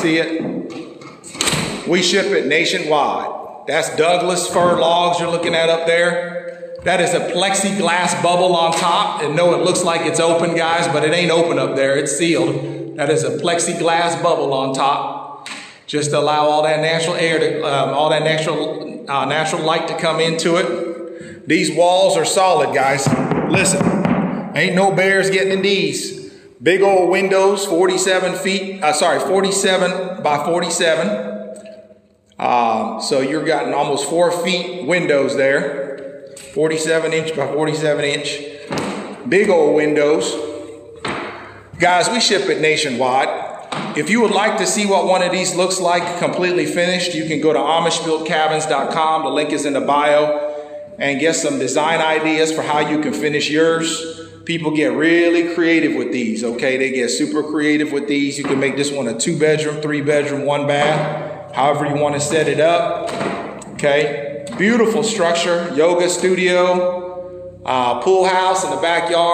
see it? We ship it nationwide. That's Douglas fir logs you're looking at up there. That is a plexiglass bubble on top. And no, it looks like it's open, guys, but it ain't open up there. It's sealed. That is a plexiglass bubble on top. Just to allow all that natural air to, um, all that natural, uh, natural light to come into it. These walls are solid, guys. Listen, ain't no bears getting in these. Big old windows, 47 feet, uh, sorry, 47 by 47. Um, so you're getting almost four feet windows there. 47 inch by 47 inch. Big old windows. Guys, we ship it nationwide. If you would like to see what one of these looks like completely finished, you can go to AmishBuiltCabins.com. The link is in the bio and get some design ideas for how you can finish yours. People get really creative with these, okay? They get super creative with these. You can make this one a two bedroom, three bedroom, one bath, however you want to set it up, okay? Beautiful structure, yoga studio, uh, pool house in the backyard.